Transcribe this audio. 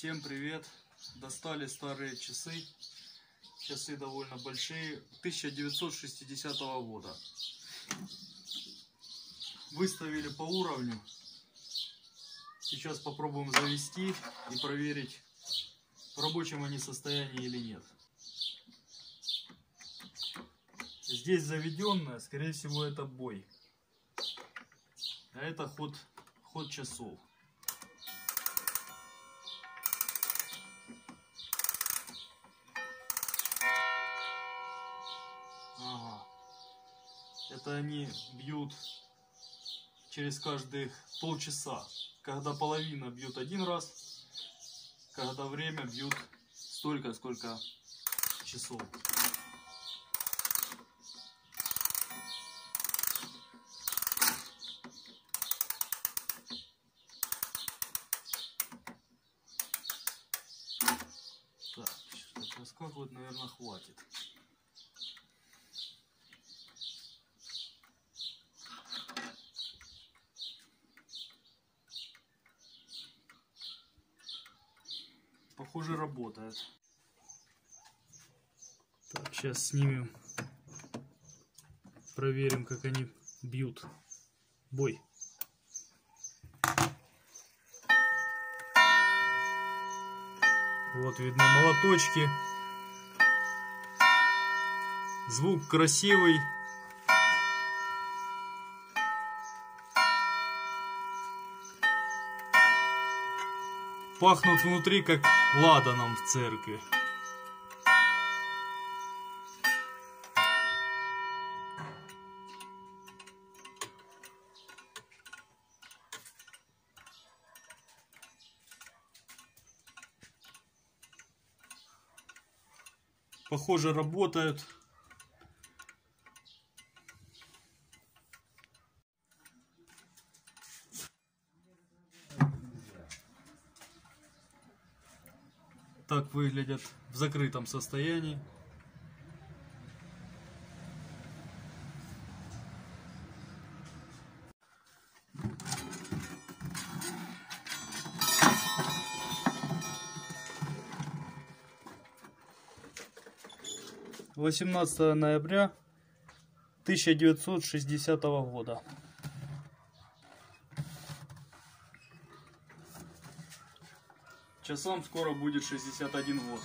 Всем привет! Достали старые часы. Часы довольно большие. 1960 года. Выставили по уровню. Сейчас попробуем завести и проверить, в рабочем они состоянии или нет. Здесь заведенная, скорее всего, это бой. А это ход, ход часов. Ага. Это они бьют через каждые полчаса. Когда половина бьют один раз, когда время бьют столько, сколько часов. Так, что-то раскакивать, наверное, хватит. Похоже, работает. Так, сейчас снимем. Проверим, как они бьют. Бой. Вот видно молоточки. Звук красивый. Пахнут внутри, как ладаном в церкви. Похоже, работают. Так выглядят в закрытом состоянии. Восемнадцатого ноября 1960 года. Часам скоро будет 61 ВОЗ.